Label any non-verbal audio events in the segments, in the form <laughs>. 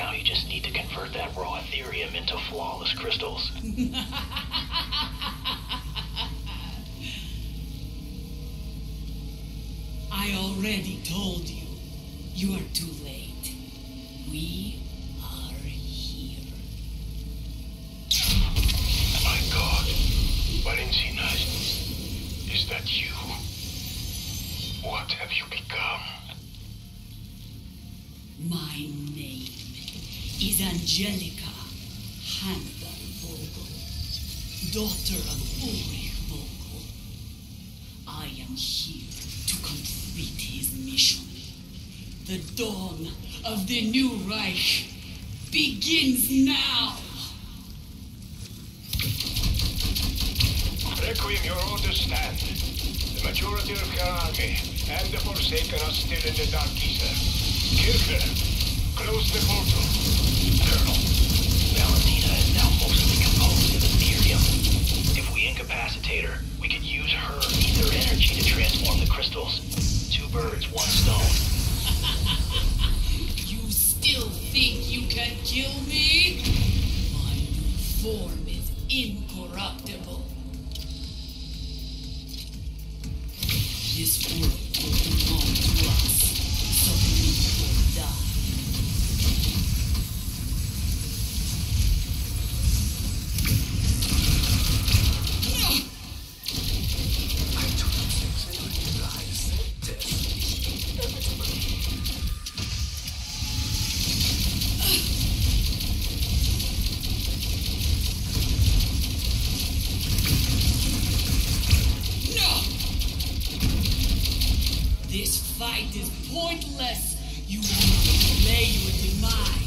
Now you just need to convert that raw Aetherium into flawless crystals. <laughs> I already told you. You are too late. We are here. My God. Valentina, is that you? Angelica Hannibal Vogel, daughter of Ulrich Vogel. I am here to complete his mission. The dawn of the new Reich begins now. Requiem, your orders stand. The majority of army and the Forsaken are still in the Dark Aether. Kircher, Colonel, Valentina is now mostly composed of. If we incapacitate her, we could use her aether energy to transform the crystals. Two birds, one stone. You still think you can kill me? My form fight is pointless. You will delay your demise.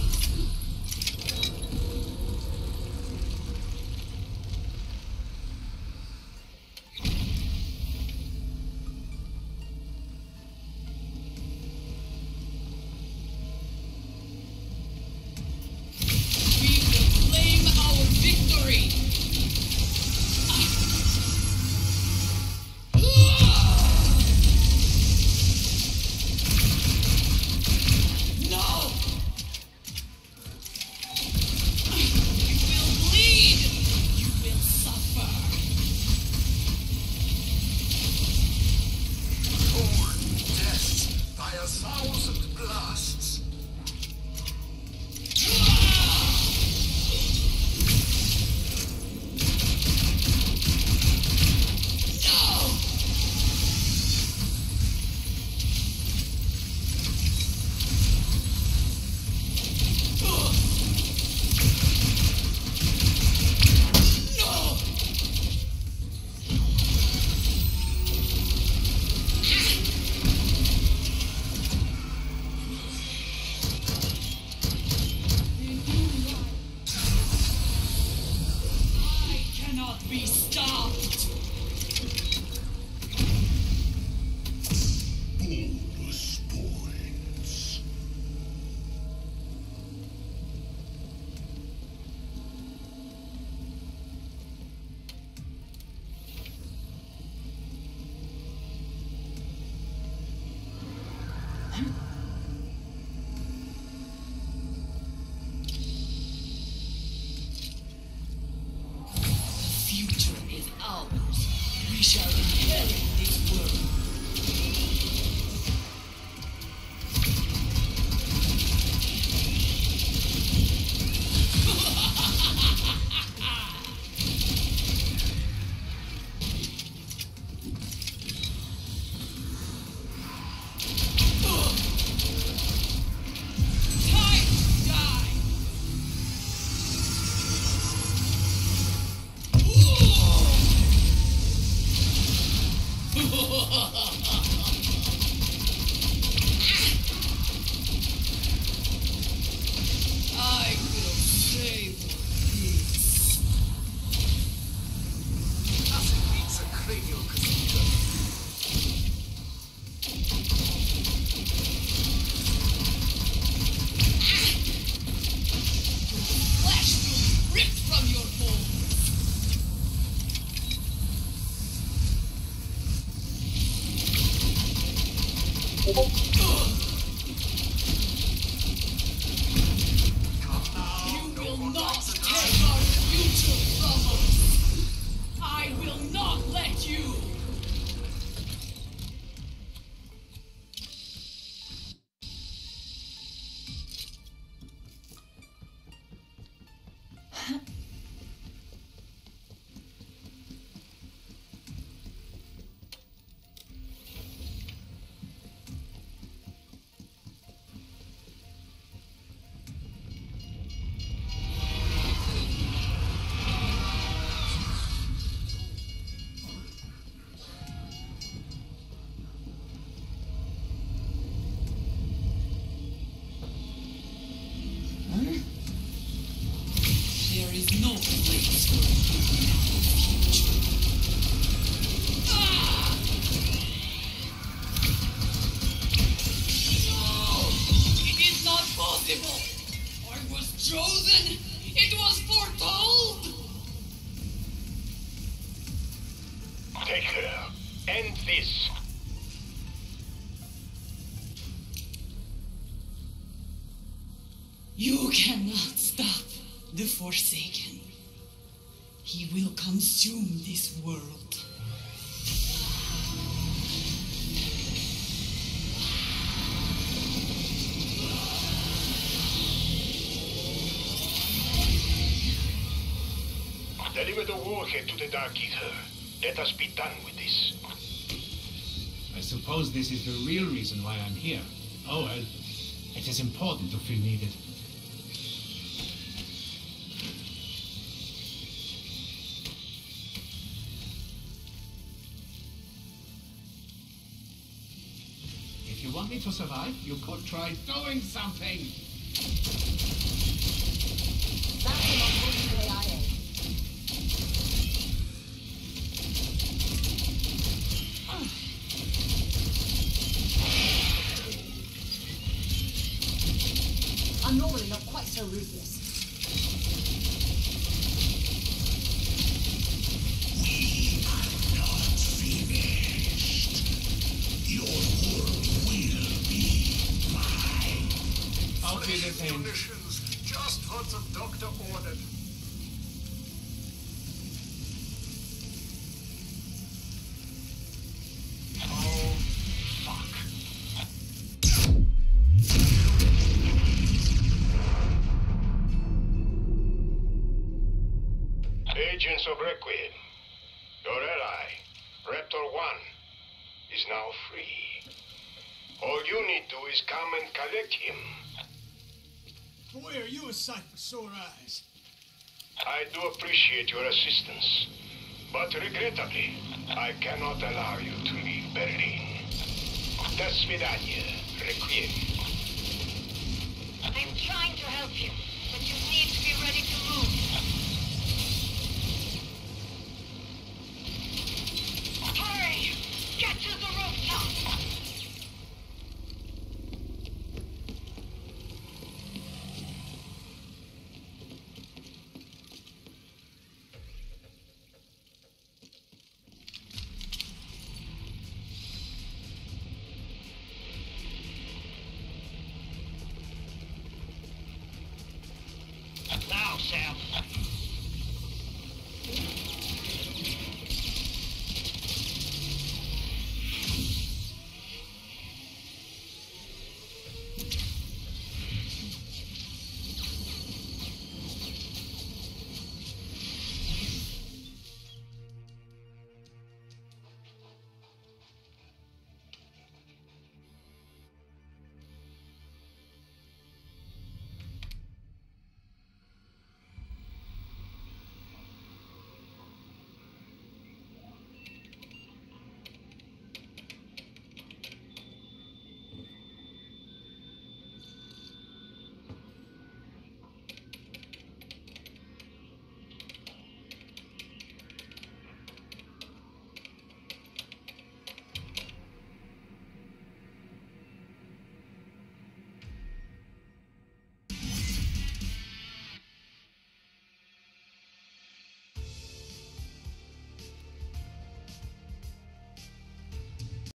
You cannot stop the Forsaken. He will consume this world. Deliver the warhead to the Dark Aether. Let us be done with this. I suppose this is the real reason why I'm here. Oh well, it is important to feel needed. Want me to survive, you could try doing something. AIA. <sighs> I'm normally not quite so ruthless. I'll be the same. Conditions, just what the doctor ordered. Oh, fuck. Agents of Requiem, your ally, Raptor 1, is now free. All you need to is come and collect him. Boy, are you a sight for sore eyes. I do appreciate your assistance, but regrettably, I cannot allow you to leave Berlin. До свидания, Requiem. I'm trying to help you, but you need to be ready to move.